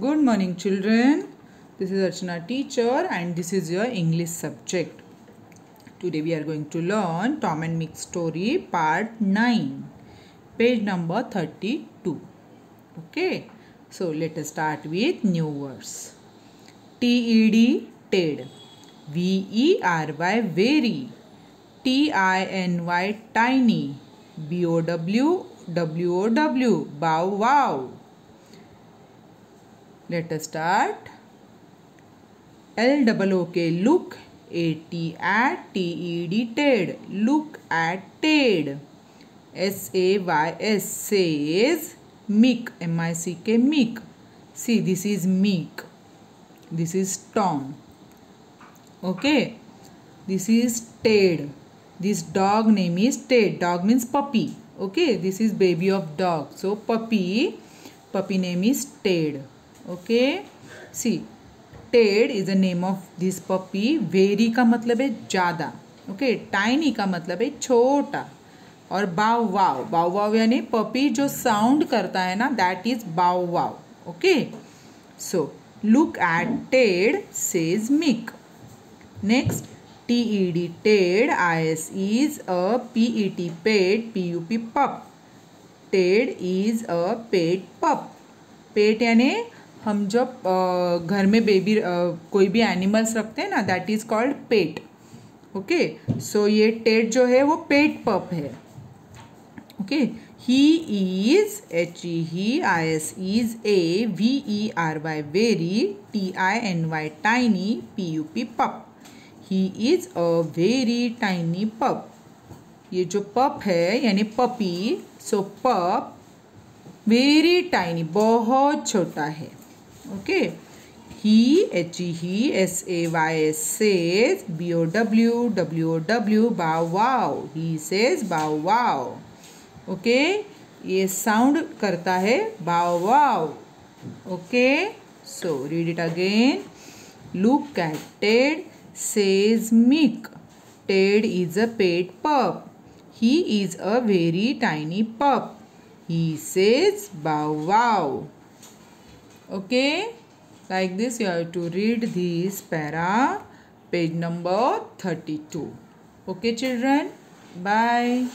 Good morning, children. This is Archana teacher, and this is your English subject. Today we are going to learn Tom and Mick story part 9, page number 32. Okay, so let us start with new words. T E D TED, V E R Y very, T I N Y tiny, B O W W O W bow wow. Let us start. L double O K look, A T at T E D TED, look at TED. S A Y S says Mick, M I C K Mick. See, this is Mick. This is Tom. Okay, this is Ted. This dog name is Ted. Dog means puppy. Okay, this is baby of dog. So, puppy, puppy name is Ted. Okay, see, Ted is the name of this puppy very का मतलब है ज़्यादा okay? Tiny का मतलब है छोटा। और बाव वाव बाव वाव यानी पपी जो साउंड करता है ना that is bow wow okay? So look at Ted says Mick next T E D Ted I S is a P E T pet P U P pup Ted is a pet pup pet यानी हम जब घर में baby कोई भी animals रखते हैं ना that is called pet okay so ये टेट जो है, वो पेट पप है. Okay he is H E he I S is a V E R Y very T I N Y tiny P U P pup he is a very tiny pup ये जो पप है, यानी puppy सो पप very tiny बहुत छोटा है. Okay he H E he S A Y S says B O W W O W bow wow he says bow wow okay ये साउंड करता है bow wow okay so read it again look at Ted says Mick Ted is a pet pup he is a very tiny pup he says bow wow okay? Like this you have to read this para page number 32 okay children? Bye